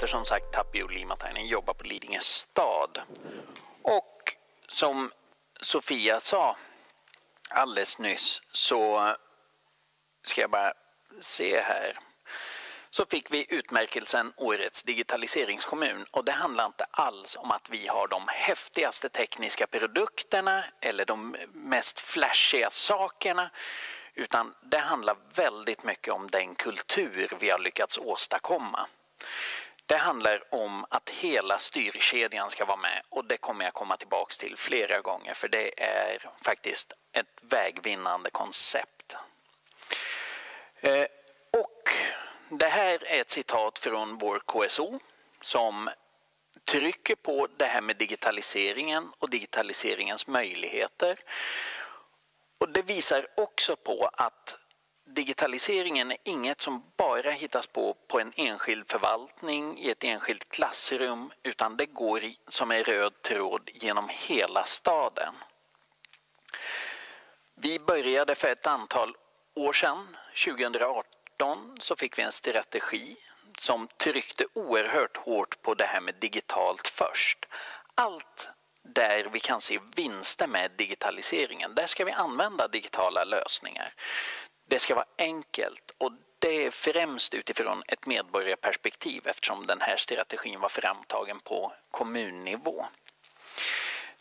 heter som sagt Tapio Limatainen, jobbar på Lidingö stad. Och som Sofia sa alldeles nyss så ska jag bara se här så fick vi utmärkelsen Årets digitaliseringskommun och det handlar inte alls om att vi har de häftigaste tekniska produkterna eller de mest flashiga sakerna utan det handlar väldigt mycket om den kultur vi har lyckats åstadkomma. Det handlar om att hela styrkedjan ska vara med och det kommer jag komma tillbaks till flera gånger för det är faktiskt ett vägvinnande koncept. Eh, och det här är ett citat från vår KSO som trycker på det här med digitaliseringen och digitaliseringens möjligheter. Och det visar också på att digitaliseringen är inget som bara hittas på på en enskild förvaltning i ett enskilt klassrum utan det går som en röd tråd genom hela staden. Vi började för ett antal år sedan, 2018, så fick vi en strategi som tryckte oerhört hårt på det här med digitalt först. Allt där vi kan se vinster med digitaliseringen, där ska vi använda digitala lösningar. Det ska vara enkelt och det är främst utifrån ett medborgarperspektiv eftersom den här strategin var framtagen på kommunnivå.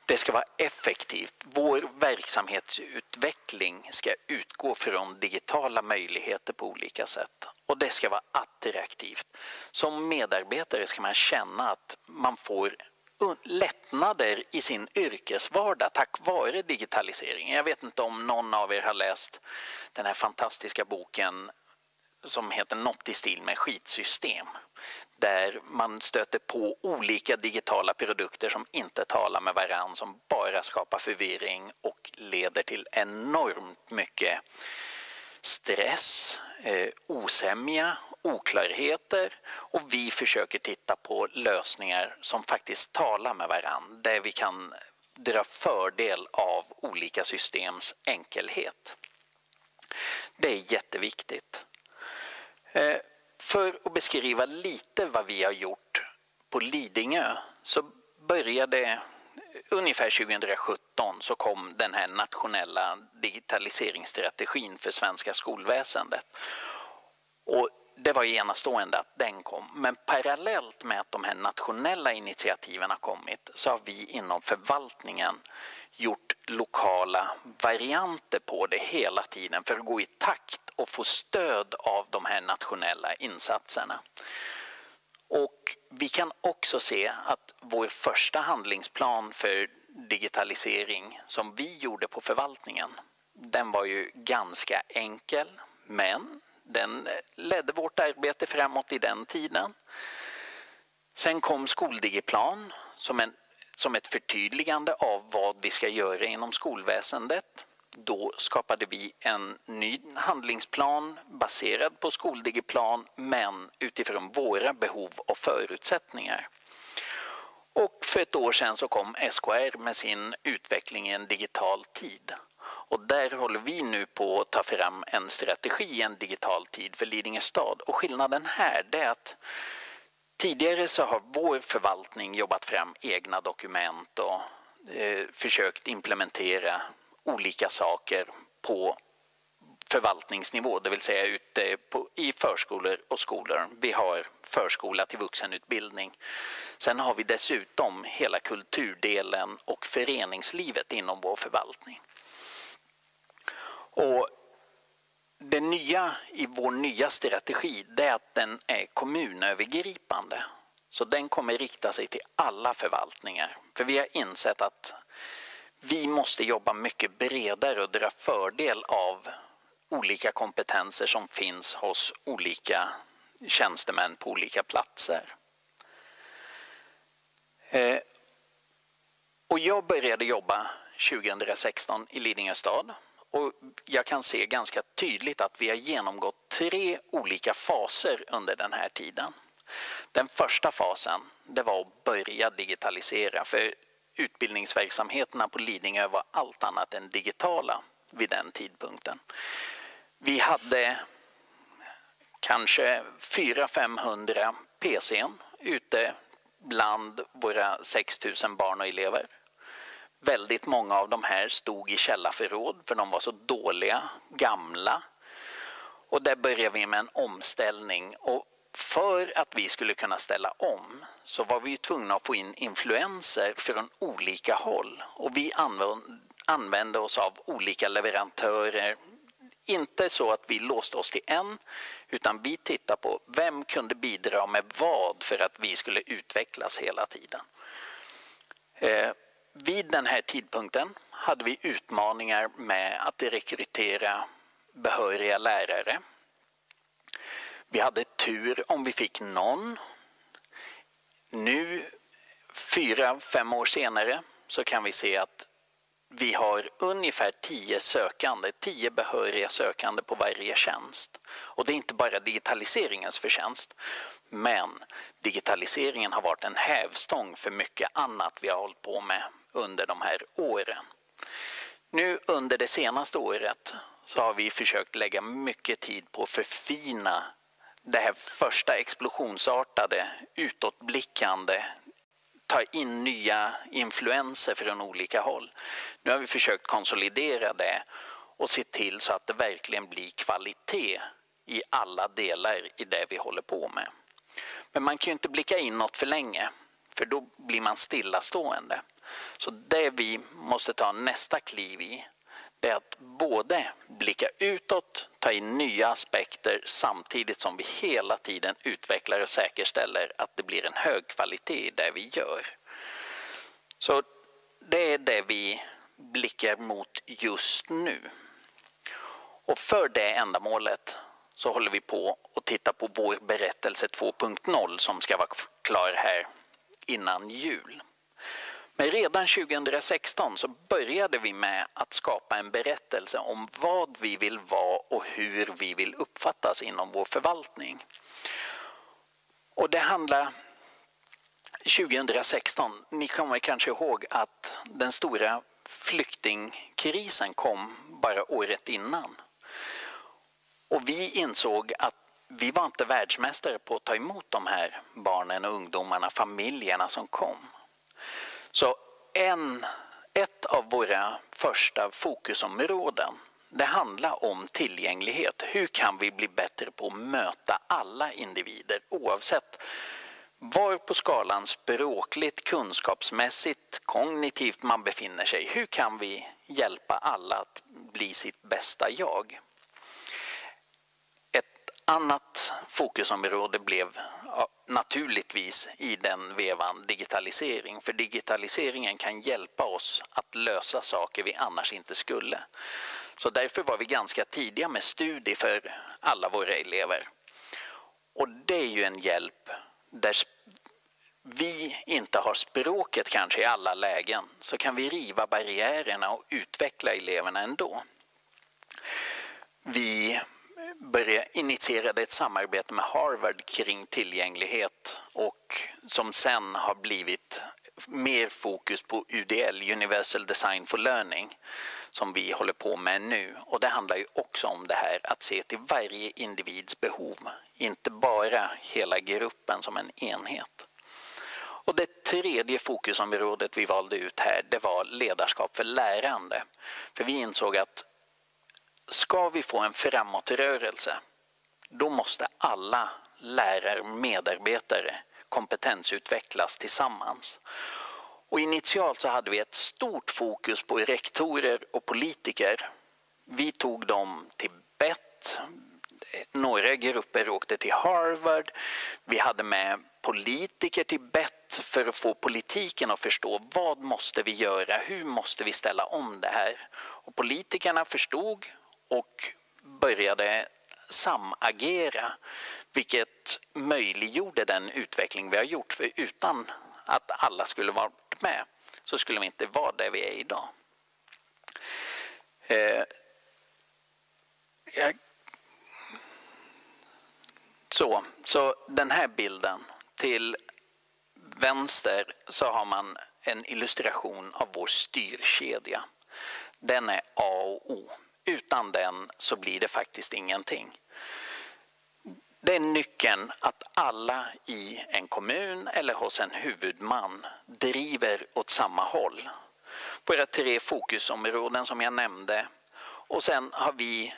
Det ska vara effektivt. Vår verksamhetsutveckling ska utgå från digitala möjligheter på olika sätt. Och det ska vara attraktivt. Som medarbetare ska man känna att man får lättnader i sin yrkesvardag tack vare digitaliseringen. Jag vet inte om någon av er har läst den här fantastiska boken som heter Något i stil med skitsystem. Där man stöter på olika digitala produkter som inte talar med varann som bara skapar förvirring och leder till enormt mycket stress, eh, osämja, oklarheter och vi försöker titta på lösningar som faktiskt talar med varandra, där vi kan dra fördel av olika systems enkelhet. Det är jätteviktigt. Eh, för att beskriva lite vad vi har gjort på Lidingö så började eh, ungefär 2017 så kom den här nationella digitaliseringsstrategin för svenska skolväsendet. Och det var enastående att den kom. Men parallellt med att de här nationella initiativen har kommit så har vi inom förvaltningen gjort lokala varianter på det hela tiden för att gå i takt och få stöd av de här nationella insatserna. Och vi kan också se att vår första handlingsplan för digitalisering som vi gjorde på förvaltningen, den var ju ganska enkel, men den ledde vårt arbete framåt i den tiden. Sen kom Skoldigiplan som, en, som ett förtydligande av vad vi ska göra inom skolväsendet. Då skapade vi en ny handlingsplan baserad på Skoldigiplan men utifrån våra behov och förutsättningar. Och för ett år sedan så kom SKR med sin utveckling i en digital tid. Och där håller vi nu på att ta fram en strategi i en digital tid för Lidingö stad. Och skillnaden här är att tidigare så har vår förvaltning jobbat fram egna dokument och eh, försökt implementera olika saker på förvaltningsnivå, det vill säga ute på, i förskolor och skolor. Vi har förskola till vuxenutbildning. Sen har vi dessutom hela kulturdelen och föreningslivet inom vår förvaltning. Och det nya i vår nya strategi det är att den är kommunövergripande. Så den kommer rikta sig till alla förvaltningar. För vi har insett att vi måste jobba mycket bredare och dra fördel av olika kompetenser som finns hos olika tjänstemän på olika platser. Eh, och jag började jobba 2016 i Lidingö stad och jag kan se ganska tydligt att vi har genomgått tre olika faser under den här tiden. Den första fasen det var att börja digitalisera för utbildningsverksamheterna på Lidingö var allt annat än digitala vid den tidpunkten. Vi hade kanske 400-500 PCn ute bland våra 6 000 barn och elever. Väldigt många av de här stod i källarförråd för de var så dåliga, gamla. Och där började vi med en omställning. Och för att vi skulle kunna ställa om så var vi tvungna att få in influenser från olika håll. Och vi använde oss av olika leverantörer. Inte så att vi låste oss till en, utan vi tittade på vem kunde bidra med vad för att vi skulle utvecklas hela tiden. Eh, vid den här tidpunkten hade vi utmaningar med att rekrytera behöriga lärare. Vi hade tur om vi fick någon. Nu, fyra, fem år senare, så kan vi se att vi har ungefär tio sökande, tio behöriga sökande på varje tjänst. Och det är inte bara digitaliseringens förtjänst, men digitaliseringen har varit en hävstång för mycket annat vi har hållit på med under de här åren. Nu under det senaste året så har vi försökt lägga mycket tid på att förfina det här första explosionsartade, utåtblickande, ta in nya influenser från olika håll. Nu har vi försökt konsolidera det och se till så att det verkligen blir kvalitet i alla delar i det vi håller på med. Men man kan ju inte blicka inåt för länge, för då blir man stillastående. Så det vi måste ta nästa kliv i, det är att både blicka utåt, ta in nya aspekter samtidigt som vi hela tiden utvecklar och säkerställer att det blir en hög kvalitet i det vi gör. Så det är det vi blickar mot just nu. Och för det ändamålet så håller vi på att titta på vår berättelse 2.0 som ska vara klar här innan jul. Men redan 2016 så började vi med att skapa en berättelse om vad vi vill vara och hur vi vill uppfattas inom vår förvaltning. Och det handlar 2016, ni kommer kanske ihåg att den stora flyktingkrisen kom bara året innan. Och vi insåg att vi var inte världsmästare på att ta emot de här barnen och ungdomarna, familjerna som kom. Så en, ett av våra första fokusområden det handlar om tillgänglighet. Hur kan vi bli bättre på att möta alla individer oavsett var på skalan språkligt, kunskapsmässigt, kognitivt man befinner sig. Hur kan vi hjälpa alla att bli sitt bästa jag? Ett annat fokusområde blev naturligtvis i den vevan digitalisering. För digitaliseringen kan hjälpa oss att lösa saker vi annars inte skulle. Så därför var vi ganska tidiga med studie för alla våra elever. Och det är ju en hjälp där vi inte har språket kanske i alla lägen så kan vi riva barriärerna och utveckla eleverna ändå. Vi började, initierade ett samarbete med Harvard kring tillgänglighet och som sen har blivit mer fokus på UDL, Universal Design for Learning, som vi håller på med nu. Och det handlar ju också om det här att se till varje individs behov, inte bara hela gruppen som en enhet. Och det tredje fokusområdet vi valde ut här, det var ledarskap för lärande. För vi insåg att ska vi få en framåtrörelse, då måste alla lärare och medarbetare kompetensutvecklas tillsammans. Och initialt så hade vi ett stort fokus på rektorer och politiker. Vi tog dem till BET. Några grupper åkte till Harvard. Vi hade med politiker till BET för att få politiken att förstå vad måste vi göra, hur måste vi ställa om det här. Och politikerna förstod och började samagera vilket möjliggjorde den utveckling vi har gjort. För utan att alla skulle varit med så skulle vi inte vara där vi är idag. Eh, jag, så, så den här bilden till vänster så har man en illustration av vår styrkedja. Den är A och O. Utan den så blir det faktiskt ingenting. det är nyckeln att alla i en kommun eller hos en huvudman driver åt samma håll. Våra tre fokusområden som jag nämnde och sen har vi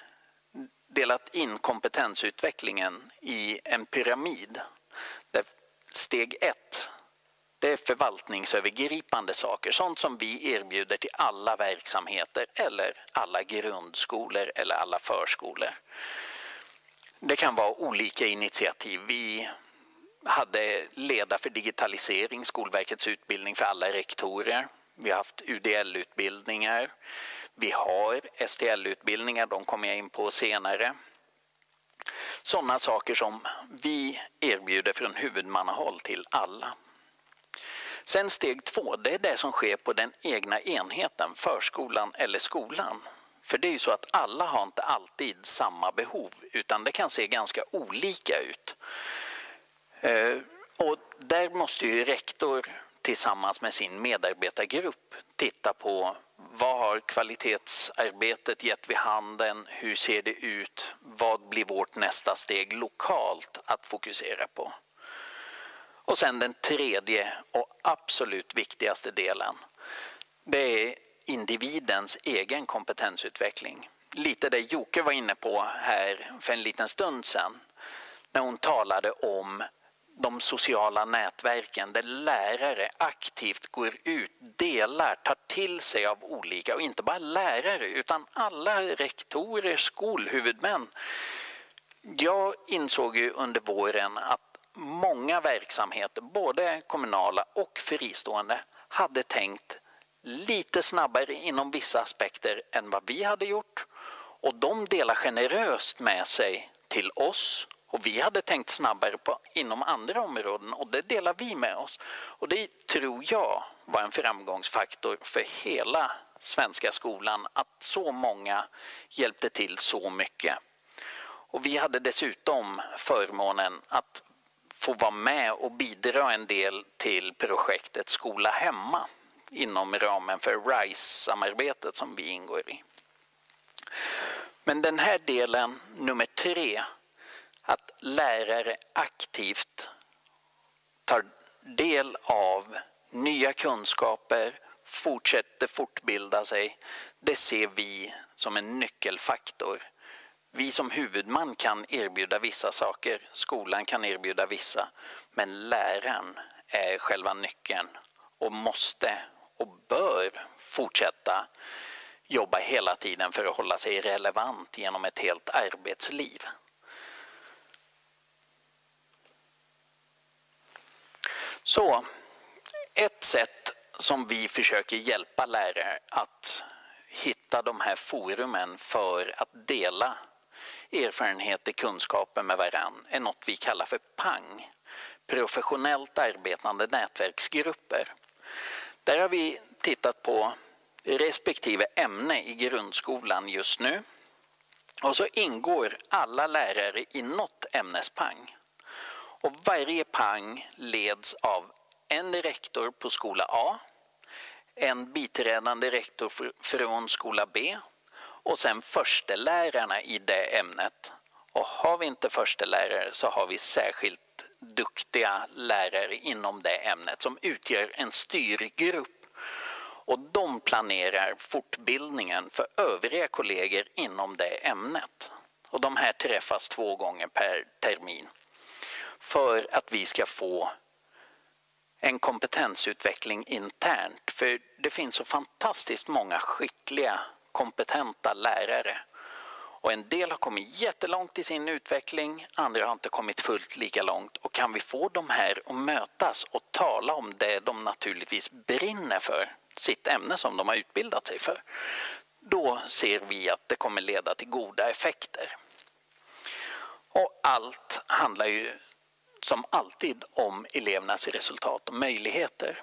delat in kompetensutvecklingen i en pyramid. Där steg ett det är förvaltningsövergripande saker, sånt som vi erbjuder till alla verksamheter eller alla grundskolor eller alla förskolor. Det kan vara olika initiativ. Vi hade Leda för digitalisering, Skolverkets utbildning för alla rektorer. Vi har haft UDL-utbildningar. Vi har STL-utbildningar, de kommer jag in på senare. Sådana saker som vi erbjuder från huvudmannahåll till alla. Sen steg två, det är det som sker på den egna enheten, förskolan eller skolan. För det är ju så att alla har inte alltid samma behov utan det kan se ganska olika ut. Eh, och där måste ju rektor tillsammans med sin medarbetargrupp titta på vad har kvalitetsarbetet gett vid handen? Hur ser det ut? Vad blir vårt nästa steg lokalt att fokusera på? Och sen den tredje och absolut viktigaste delen. Det är individens egen kompetensutveckling. Lite det Jocke var inne på här för en liten stund sedan när hon talade om de sociala nätverken där lärare aktivt går ut, delar, tar till sig av olika, och inte bara lärare utan alla rektorer, skolhuvudmän. Jag insåg ju under våren att många verksamheter, både kommunala och fristående, hade tänkt lite snabbare inom vissa aspekter än vad vi hade gjort och de delar generöst med sig till oss och vi hade tänkt snabbare på, inom andra områden och det delar vi med oss. Och det tror jag var en framgångsfaktor för hela svenska skolan att så många hjälpte till så mycket. Och vi hade dessutom förmånen att få vara med och bidra en del till projektet Skola hemma inom ramen för RISE-samarbetet som vi ingår i. Men den här delen, nummer tre, att lärare aktivt tar del av nya kunskaper, fortsätter fortbilda sig, det ser vi som en nyckelfaktor. Vi som huvudman kan erbjuda vissa saker, skolan kan erbjuda vissa, men läraren är själva nyckeln och måste och bör fortsätta jobba hela tiden för att hålla sig relevant genom ett helt arbetsliv. Så ett sätt som vi försöker hjälpa lärare att hitta de här forumen för att dela erfarenheter, kunskaper med varann är något vi kallar för PANG, professionellt arbetande nätverksgrupper. Där har vi tittat på respektive ämne i grundskolan just nu. Och så ingår alla lärare i något ämnespang. Och varje pang leds av en rektor på skola A, en biträdande rektor från skola B och sen förstelärarna i det ämnet. Och har vi inte förstelärare så har vi särskilt duktiga lärare inom det ämnet som utgör en styrgrupp. Och de planerar fortbildningen för övriga kollegor inom det ämnet. Och de här träffas två gånger per termin för att vi ska få en kompetensutveckling internt. För det finns så fantastiskt många skickliga, kompetenta lärare och en del har kommit jättelångt i sin utveckling, andra har inte kommit fullt lika långt. Och kan vi få de här att mötas och tala om det de naturligtvis brinner för, sitt ämne som de har utbildat sig för, då ser vi att det kommer leda till goda effekter. Och allt handlar ju som alltid om elevernas resultat och möjligheter.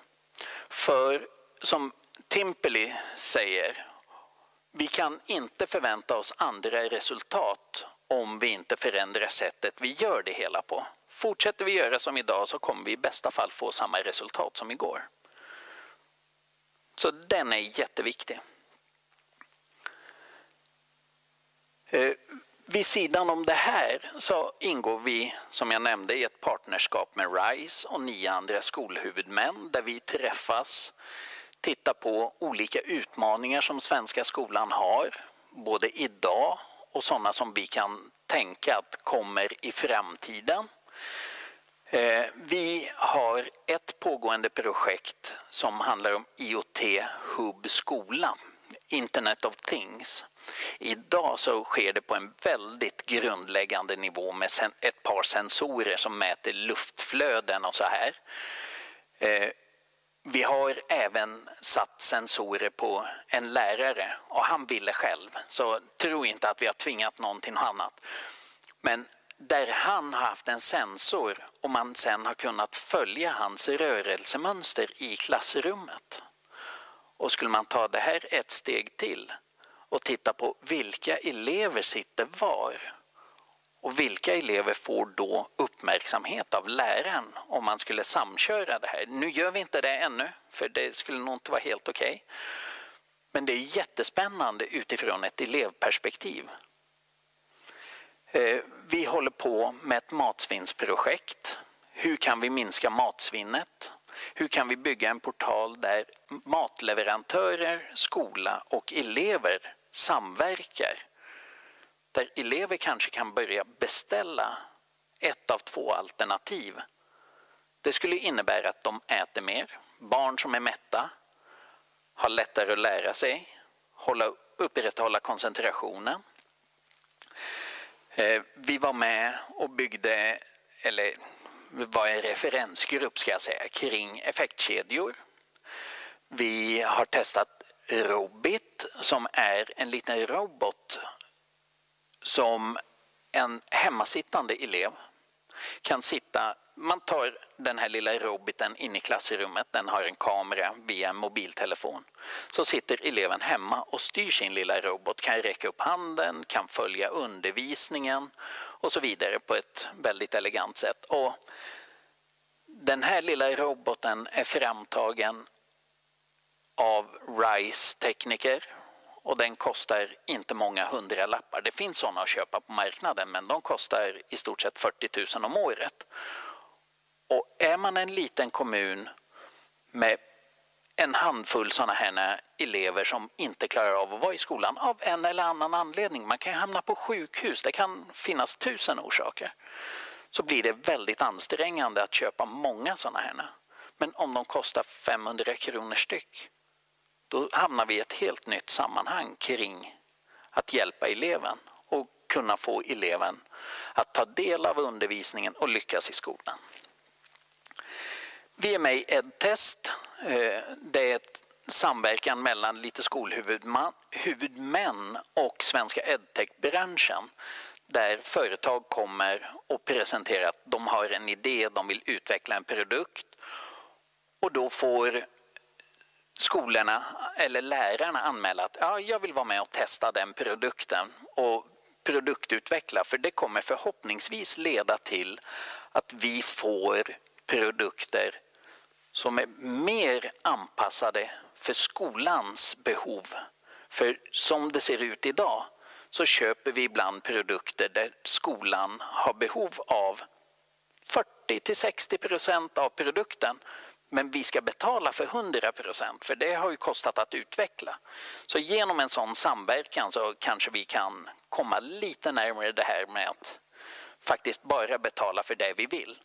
För som Timpeli säger vi kan inte förvänta oss andra resultat om vi inte förändrar sättet vi gör det hela på. Fortsätter vi göra som idag så kommer vi i bästa fall få samma resultat som igår. Så den är jätteviktig. Eh, vid sidan om det här så ingår vi, som jag nämnde, i ett partnerskap med RISE och nio andra skolhuvudmän där vi träffas, titta på olika utmaningar som svenska skolan har, både idag och sådana som vi kan tänka att kommer i framtiden. Eh, vi har ett pågående projekt som handlar om IoT Hub skola, Internet of Things. Idag så sker det på en väldigt grundläggande nivå med ett par sensorer som mäter luftflöden och så här. Eh, vi har även satt sensorer på en lärare och han ville själv, så tro inte att vi har tvingat någon till något annat. Men där han har haft en sensor och man sen har kunnat följa hans rörelsemönster i klassrummet. Och skulle man ta det här ett steg till och titta på vilka elever sitter var och vilka elever får då uppmärksamhet av läraren om man skulle samköra det här? Nu gör vi inte det ännu, för det skulle nog inte vara helt okej. Okay. Men det är jättespännande utifrån ett elevperspektiv. Eh, vi håller på med ett matsvinnsprojekt. Hur kan vi minska matsvinnet? Hur kan vi bygga en portal där matleverantörer, skola och elever samverkar? Där elever kanske kan börja beställa ett av två alternativ. Det skulle innebära att de äter mer, barn som är mätta har lättare att lära sig, hålla, upprätthålla koncentrationen eh, vi var med och byggde, eller var en referensgrupp ska jag säga, kring effektkedjor. Vi har testat Robit som är en liten robot som en hemmasittande elev kan sitta man tar den här lilla robiten in i klassrummet, den har en kamera via en mobiltelefon. Så sitter eleven hemma och styr sin lilla robot, kan räcka upp handen, kan följa undervisningen och så vidare på ett väldigt elegant sätt. Och den här lilla roboten är framtagen av RISE-tekniker och den kostar inte många hundra lappar. Det finns sådana att köpa på marknaden men de kostar i stort sett 40 000 om året. Och är man en liten kommun med en handfull sådana här elever som inte klarar av att vara i skolan av en eller annan anledning. Man kan hamna på sjukhus, det kan finnas tusen orsaker. Så blir det väldigt ansträngande att köpa många sådana här. Men om de kostar 500 kronor styck, då hamnar vi i ett helt nytt sammanhang kring att hjälpa eleven och kunna få eleven att ta del av undervisningen och lyckas i skolan. Vi är med i EdTest. Eh, det är ett samverkan mellan lite skolhuvudmän och svenska edtech-branschen där företag kommer och presenterar att de har en idé, de vill utveckla en produkt och då får skolorna eller lärarna anmäla att ja, jag vill vara med och testa den produkten och produktutveckla för det kommer förhoppningsvis leda till att vi får produkter som är mer anpassade för skolans behov. För som det ser ut idag så köper vi ibland produkter där skolan har behov av 40 till 60 procent av produkten men vi ska betala för 100 procent för det har ju kostat att utveckla. Så genom en sån samverkan så kanske vi kan komma lite närmare det här med att faktiskt bara betala för det vi vill.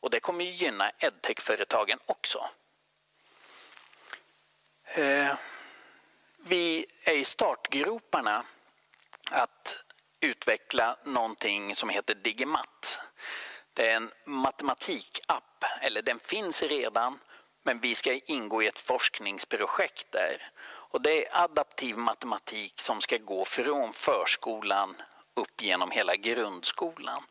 Och det kommer ju gynna edtech-företagen också. Eh, vi är i startgroparna att utveckla någonting som heter Digimat. Det är en matematikapp, eller den finns redan, men vi ska ingå i ett forskningsprojekt där. Och det är adaptiv matematik som ska gå från förskolan upp genom hela grundskolan.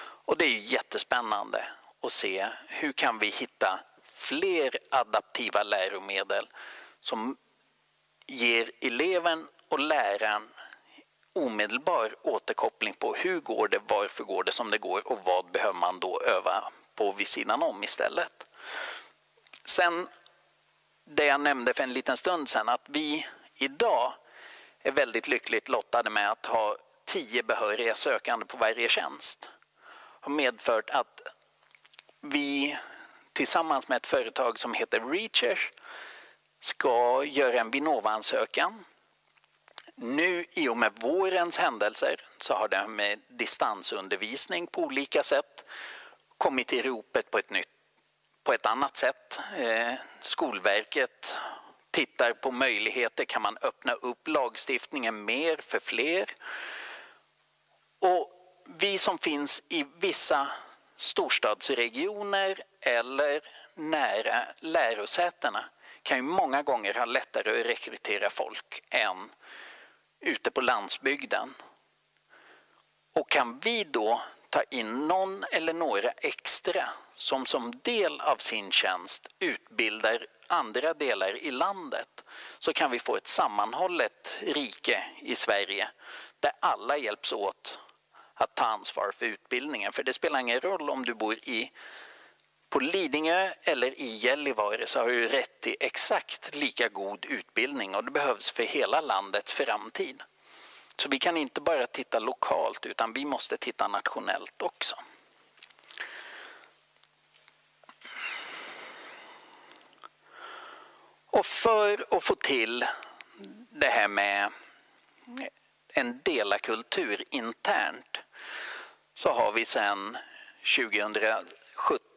Och det är jättespännande att se hur kan vi hitta fler adaptiva läromedel som ger eleven och läraren omedelbar återkoppling på hur går det, varför går det som det går och vad behöver man då öva på vid sidan om istället. Sen det jag nämnde för en liten stund sedan att vi idag är väldigt lyckligt lottade med att ha tio behöriga sökande på varje tjänst har medfört att vi tillsammans med ett företag som heter Reachers ska göra en Vinnova-ansökan. Nu i och med vårens händelser så har det här med distansundervisning på olika sätt kommit i ropet på ett, nytt, på ett annat sätt. Eh, Skolverket tittar på möjligheter, kan man öppna upp lagstiftningen mer för fler? Och vi som finns i vissa storstadsregioner eller nära lärosätena kan ju många gånger ha lättare att rekrytera folk än ute på landsbygden. Och kan vi då ta in någon eller några extra som som del av sin tjänst utbildar andra delar i landet så kan vi få ett sammanhållet rike i Sverige där alla hjälps åt att ta ansvar för utbildningen. För det spelar ingen roll om du bor i på Lidingö eller i Gällivare så har du rätt till exakt lika god utbildning och det behövs för hela landets framtid. Så vi kan inte bara titta lokalt utan vi måste titta nationellt också. Och för att få till det här med en delakultur internt så har vi sedan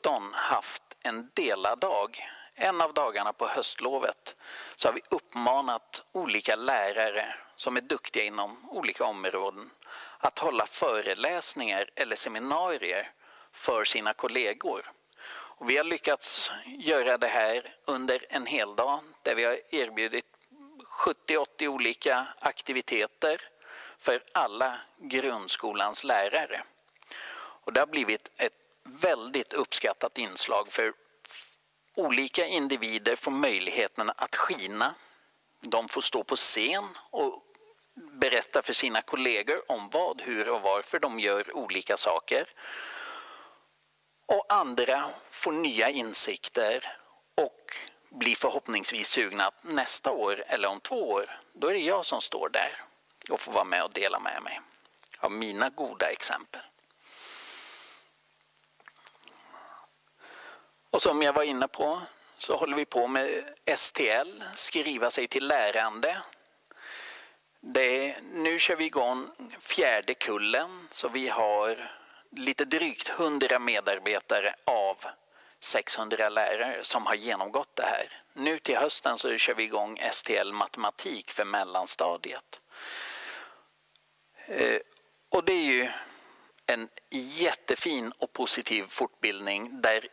2017 haft en deladag. En av dagarna på höstlovet så har vi uppmanat olika lärare som är duktiga inom olika områden att hålla föreläsningar eller seminarier för sina kollegor. Och vi har lyckats göra det här under en hel dag där vi har erbjudit 70-80 olika aktiviteter för alla grundskolans lärare. Och det har blivit ett väldigt uppskattat inslag för olika individer får möjligheten att skina. De får stå på scen och berätta för sina kollegor om vad, hur och varför de gör olika saker. Och andra får nya insikter och blir förhoppningsvis sugna att nästa år eller om två år, då är det jag som står där och får vara med och dela med mig av mina goda exempel. Och som jag var inne på så håller vi på med STL, skriva sig till lärande. Det, nu kör vi igång fjärde kullen så vi har lite drygt 100 medarbetare av 600 lärare som har genomgått det här. Nu till hösten så kör vi igång STL matematik för mellanstadiet. Eh, och det är ju en jättefin och positiv fortbildning där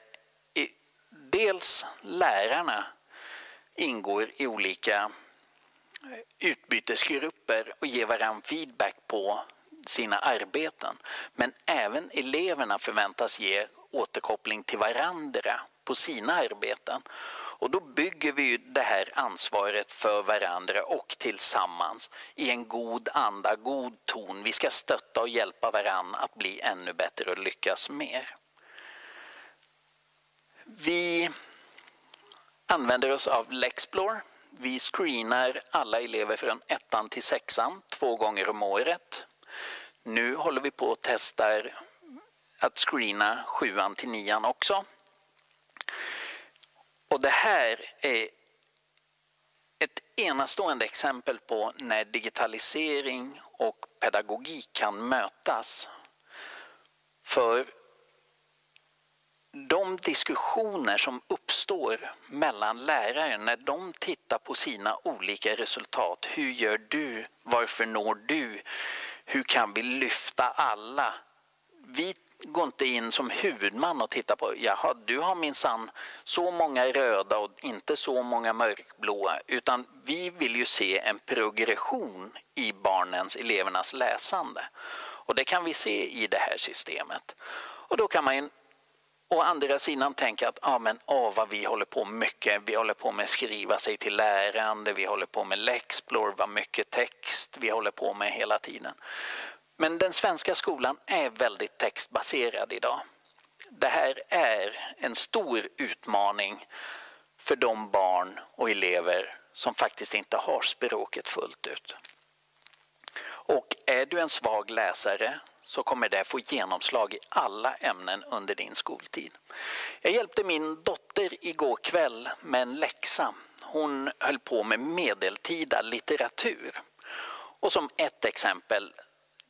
dels lärarna ingår i olika eh, utbytesgrupper och ger varandra feedback på sina arbeten. Men även eleverna förväntas ge återkoppling till varandra på sina arbeten. Och då bygger vi det här ansvaret för varandra och tillsammans i en god anda, god ton. Vi ska stötta och hjälpa varandra att bli ännu bättre och lyckas mer. Vi använder oss av Lexplore. Vi screenar alla elever från ettan till sexan två gånger om året. Nu håller vi på att testa att screena sjuan till nian också. Och det här är ett enastående exempel på när digitalisering och pedagogik kan mötas. För de diskussioner som uppstår mellan lärare när de tittar på sina olika resultat. Hur gör du? Varför når du? Hur kan vi lyfta alla? Vi går inte in som huvudman och tittar på, jaha, du har minsann så många röda och inte så många mörkblåa, utan vi vill ju se en progression i barnens, elevernas läsande. Och det kan vi se i det här systemet. Och då kan man å andra sidan tänker att ah, men, ah, vad vi håller på mycket. Vi håller på med att skriva sig till lärande, vi håller på med Lexplore, vad mycket text vi håller på med hela tiden. Men den svenska skolan är väldigt textbaserad idag. Det här är en stor utmaning för de barn och elever som faktiskt inte har språket fullt ut. Och är du en svag läsare så kommer det få genomslag i alla ämnen under din skoltid. Jag hjälpte min dotter igår kväll med en läxa. Hon höll på med medeltida litteratur. Och som ett exempel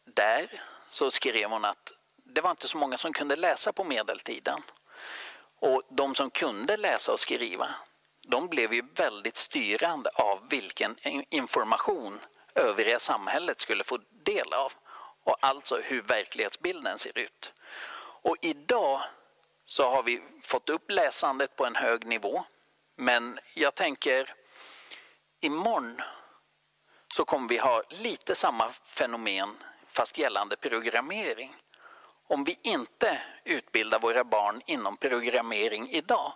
där så skrev hon att det var inte så många som kunde läsa på medeltiden. Och de som kunde läsa och skriva, de blev ju väldigt styrande av vilken information övriga samhället skulle få del av. Och alltså hur verklighetsbilden ser ut. Och idag så har vi fått upp läsandet på en hög nivå. Men jag tänker imorgon så kommer vi ha lite samma fenomen fast gällande programmering. Om vi inte utbildar våra barn inom programmering idag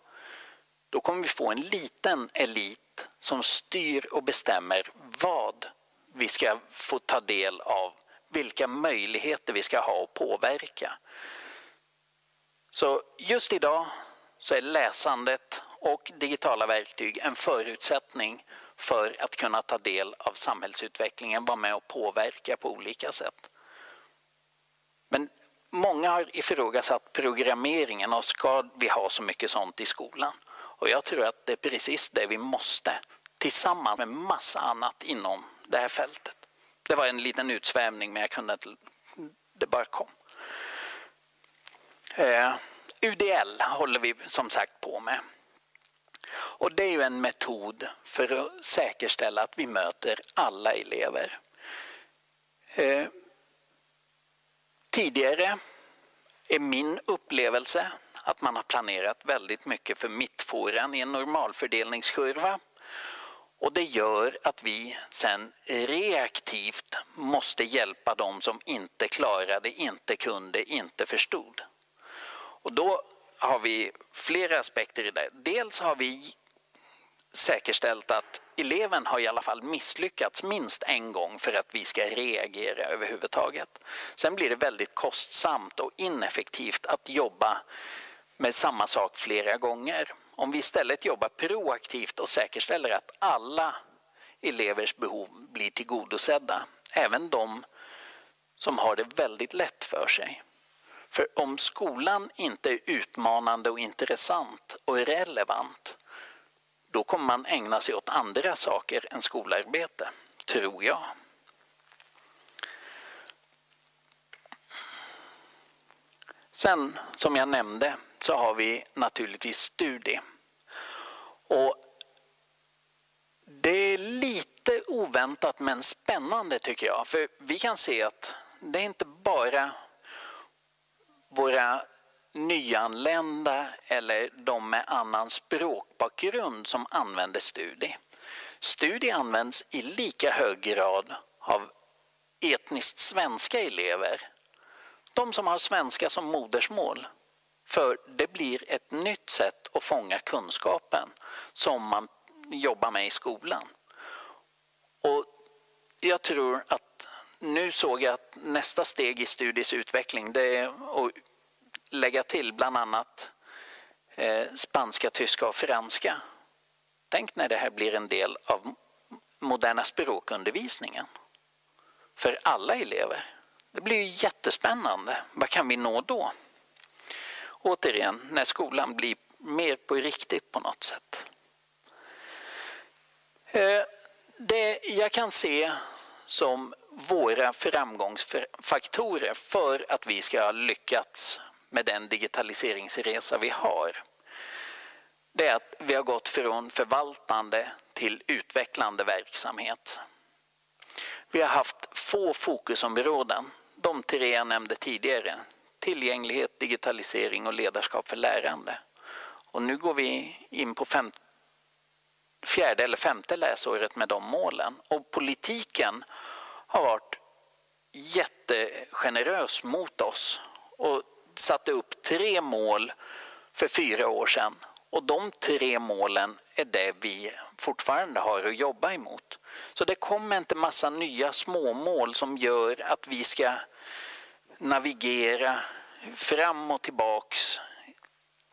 då kommer vi få en liten elit som styr och bestämmer vad vi ska få ta del av, vilka möjligheter vi ska ha att påverka. Så just idag så är läsandet och digitala verktyg en förutsättning för att kunna ta del av samhällsutvecklingen, vara med och påverka på olika sätt. Men många har ifrågasatt programmeringen och ska vi ha så mycket sånt i skolan? Och jag tror att det är precis det vi måste tillsammans med massa annat inom det här fältet. Det var en liten utsvävning men jag kunde inte, det bara kom. Eh, UDL håller vi som sagt på med. Och det är ju en metod för att säkerställa att vi möter alla elever. Eh, tidigare är min upplevelse att man har planerat väldigt mycket för mittfåran i en normalfördelningskurva. Och det gör att vi sen reaktivt måste hjälpa dem som inte klarade, inte kunde, inte förstod. Och då har vi flera aspekter i det. Dels har vi säkerställt att eleven har i alla fall misslyckats minst en gång för att vi ska reagera överhuvudtaget. Sen blir det väldigt kostsamt och ineffektivt att jobba med samma sak flera gånger. Om vi istället jobbar proaktivt och säkerställer att alla elevers behov blir tillgodosedda, även de som har det väldigt lätt för sig. För om skolan inte är utmanande och intressant och relevant, då kommer man ägna sig åt andra saker än skolarbete, tror jag. Sen, som jag nämnde, så har vi naturligtvis studie. Och det är lite oväntat men spännande tycker jag. För vi kan se att det är inte bara våra nyanlända eller de med annan språkbakgrund som använder studie. Studie används i lika hög grad av etniskt svenska elever. De som har svenska som modersmål för det blir ett nytt sätt att fånga kunskapen som man jobbar med i skolan. Och jag tror att nu såg jag att nästa steg i Studies utveckling det är att lägga till bland annat eh, spanska, tyska och franska. Tänk när det här blir en del av moderna språkundervisningen för alla elever. Det blir jättespännande. Vad kan vi nå då? Återigen, när skolan blir mer på riktigt på något sätt. Eh, det jag kan se som våra framgångsfaktorer för att vi ska ha lyckats med den digitaliseringsresa vi har det är att vi har gått från förvaltande till utvecklande verksamhet. Vi har haft få fokusområden, de tre jag nämnde tidigare tillgänglighet, digitalisering och ledarskap för lärande. Och nu går vi in på fem, fjärde eller femte läsåret med de målen. Och politiken har varit jättegenerös mot oss och satte upp tre mål för fyra år sedan. Och de tre målen är det vi fortfarande har att jobba emot. Så det kommer inte massa nya småmål som gör att vi ska navigera fram och tillbaks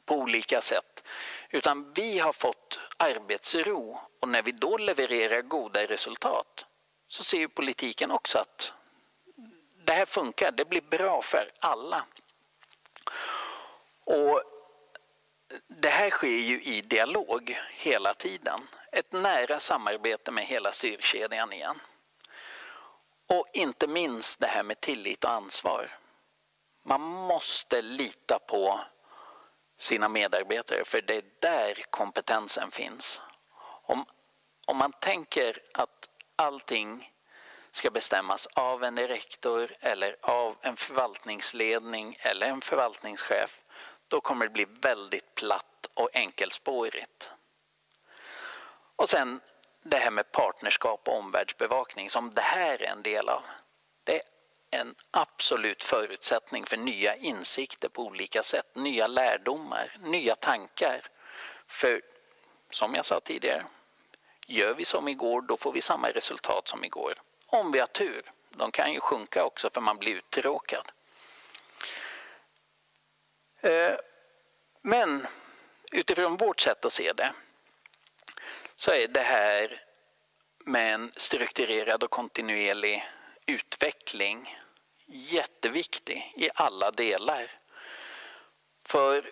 på olika sätt. Utan vi har fått arbetsro och när vi då levererar goda resultat så ser ju politiken också att det här funkar, det blir bra för alla. Och det här sker ju i dialog hela tiden. Ett nära samarbete med hela styrkedjan igen. Och inte minst det här med tillit och ansvar. Man måste lita på sina medarbetare för det är där kompetensen finns. Om, om man tänker att allting ska bestämmas av en rektor eller av en förvaltningsledning eller en förvaltningschef då kommer det bli väldigt platt och enkelspårigt. Och sen det här med partnerskap och omvärldsbevakning som det här är en del av. Det är en absolut förutsättning för nya insikter på olika sätt, nya lärdomar, nya tankar. För som jag sa tidigare, gör vi som igår då får vi samma resultat som igår. Om vi har tur. De kan ju sjunka också för man blir uttråkad. Eh, men utifrån vårt sätt att se det så är det här med en strukturerad och kontinuerlig utveckling jätteviktig i alla delar. För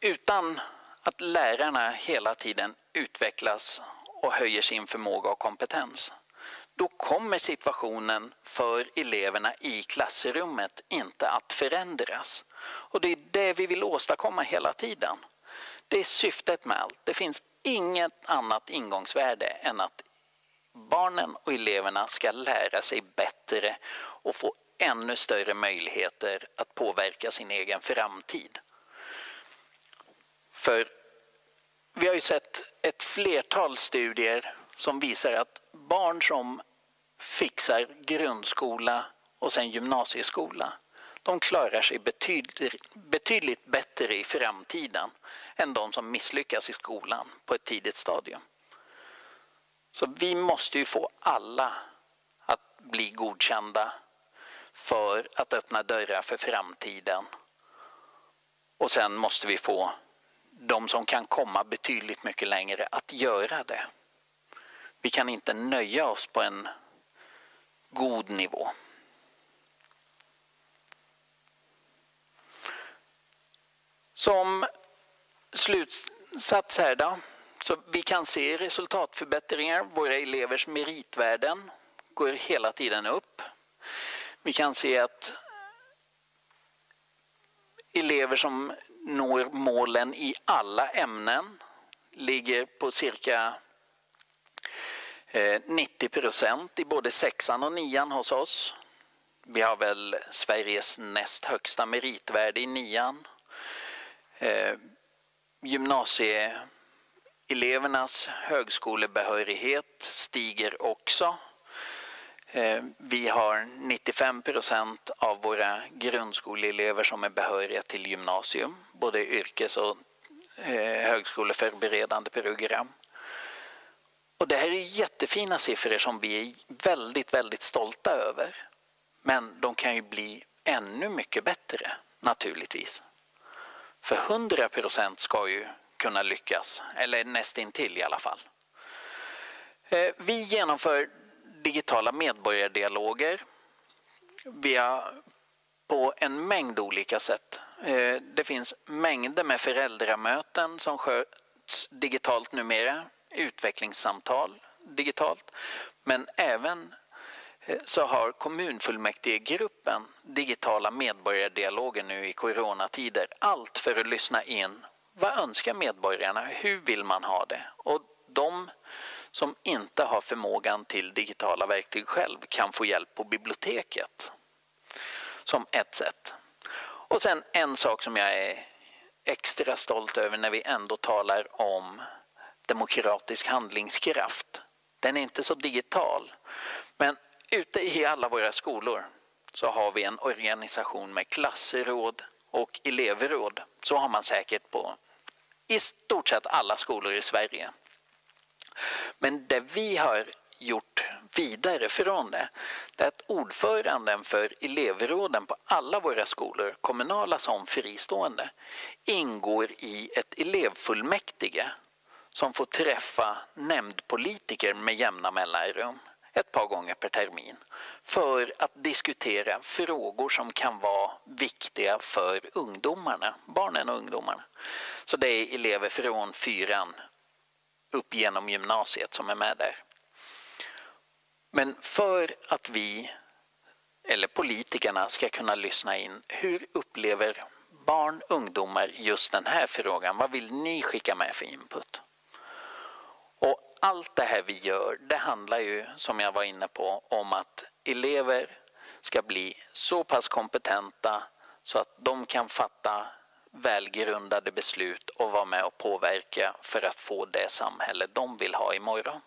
utan att lärarna hela tiden utvecklas och höjer sin förmåga och kompetens då kommer situationen för eleverna i klassrummet inte att förändras. Och det är det vi vill åstadkomma hela tiden. Det är syftet med allt. Det finns inget annat ingångsvärde än att barnen och eleverna ska lära sig bättre och få ännu större möjligheter att påverka sin egen framtid. För vi har ju sett ett flertal studier som visar att barn som fixar grundskola och sen gymnasieskola de klarar sig betydligt, betydligt bättre i framtiden än de som misslyckas i skolan på ett tidigt stadium. Så vi måste ju få alla att bli godkända för att öppna dörrar för framtiden. Och sen måste vi få de som kan komma betydligt mycket längre att göra det. Vi kan inte nöja oss på en god nivå. Som slutsats här då, så vi kan se resultatförbättringar. Våra elevers meritvärden går hela tiden upp. Vi kan se att elever som når målen i alla ämnen ligger på cirka eh, 90 procent i både sexan och nian hos oss. Vi har väl Sveriges näst högsta meritvärde i nian. Eh, gymnasie Elevernas högskolebehörighet stiger också. Eh, vi har 95 procent av våra grundskoleelever som är behöriga till gymnasium, både yrkes och eh, högskoleförberedande program. Och det här är jättefina siffror som vi är väldigt, väldigt stolta över. Men de kan ju bli ännu mycket bättre naturligtvis. För 100 procent ska ju kunna lyckas, eller nästintill i alla fall. Eh, vi genomför digitala medborgardialoger via på en mängd olika sätt. Eh, det finns mängder med föräldramöten som sköts digitalt numera utvecklingssamtal digitalt. Men även eh, så har kommunfullmäktigegruppen digitala medborgardialoger nu i coronatider. Allt för att lyssna in vad önskar medborgarna? Hur vill man ha det? Och de som inte har förmågan till digitala verktyg själv kan få hjälp på biblioteket som ett sätt. Och sen en sak som jag är extra stolt över när vi ändå talar om demokratisk handlingskraft. Den är inte så digital. Men ute i alla våra skolor så har vi en organisation med klassråd och elevråd. Så har man säkert på i stort sett alla skolor i Sverige. Men det vi har gjort vidare från det, det är att ordföranden för elevråden på alla våra skolor, kommunala som fristående, ingår i ett elevfullmäktige som får träffa nämndpolitiker med jämna mellanrum. ett par gånger per termin för att diskutera frågor som kan vara viktiga för ungdomarna, barnen och ungdomarna. Så det är elever från fyran upp genom gymnasiet som är med där. Men för att vi, eller politikerna, ska kunna lyssna in hur upplever barn, ungdomar just den här frågan? Vad vill ni skicka med för input? Och allt det här vi gör, det handlar ju som jag var inne på om att elever ska bli så pass kompetenta så att de kan fatta välgrundade beslut och vara med och påverka för att få det samhälle de vill ha imorgon.